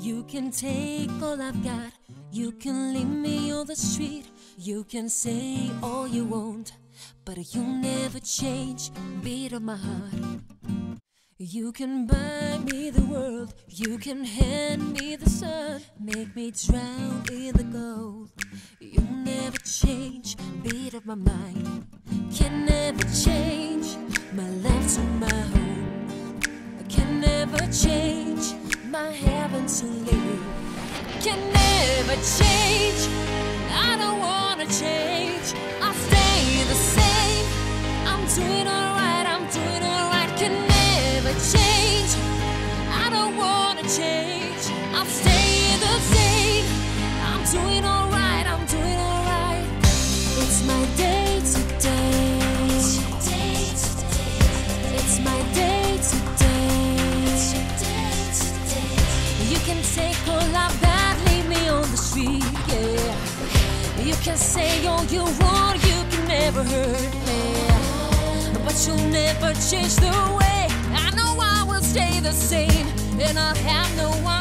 You can take all I've got. You can leave me on the street. You can say all you want, but you'll never change beat of my heart. You can buy me the world, you can hand me the sun, make me drown in the gold. You'll never change beat of my mind, can never change my life to my home. I can never change my heaven to. Can never change. I don't wanna change. I'll stay the same. I'm doing alright. I'm doing alright. Can never change. I don't wanna change. I'll stay the same. I'm doing alright. Can say all you want, you can never hurt me. But you'll never change the way. I know I will stay the same, and I'll have no one